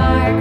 mark.